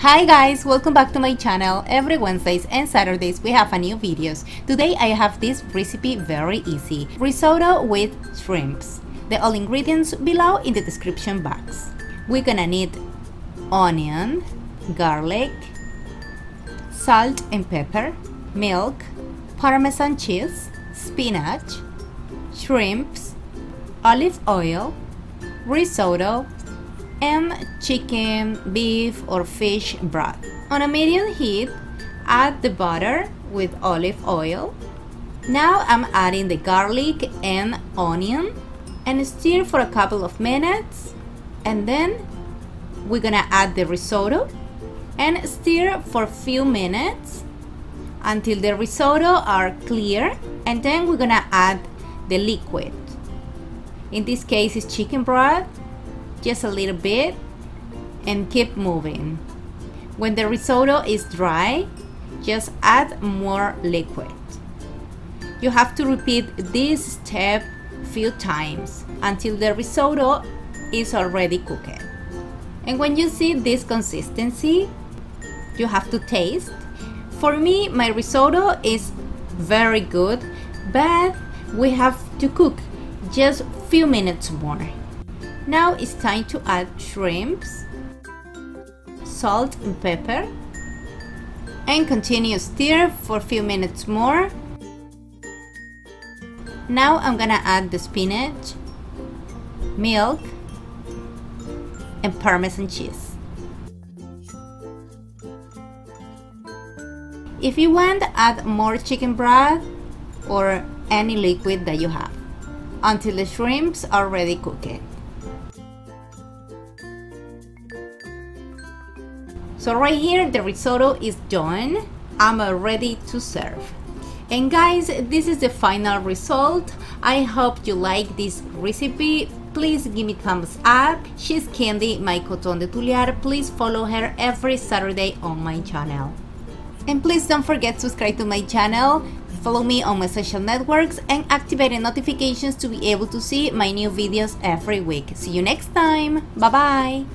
Hi guys, welcome back to my channel. Every Wednesdays and Saturdays we have a new videos. Today I have this recipe very easy. Risotto with shrimps. The all ingredients below in the description box. We're gonna need onion, garlic, salt and pepper, milk, parmesan cheese, spinach, shrimps, olive oil, risotto, and chicken, beef or fish broth. On a medium heat, add the butter with olive oil. Now I'm adding the garlic and onion and stir for a couple of minutes and then we're gonna add the risotto and stir for a few minutes until the risotto are clear and then we're gonna add the liquid in this case it's chicken broth just a little bit and keep moving. When the risotto is dry just add more liquid. You have to repeat this step few times until the risotto is already cooked. And when you see this consistency you have to taste. For me my risotto is very good but we have to cook just few minutes more now it's time to add shrimps, salt and pepper and continue stir for a few minutes more. Now I'm gonna add the spinach, milk and parmesan cheese. If you want, add more chicken broth or any liquid that you have until the shrimps are ready cooked. So right here the risotto is done. I'm ready to serve. And guys, this is the final result. I hope you like this recipe. Please give me thumbs up. She's Candy, my coton de Tulear. Please follow her every Saturday on my channel. And please don't forget to subscribe to my channel, follow me on my social networks and activate the notifications to be able to see my new videos every week. See you next time. Bye bye.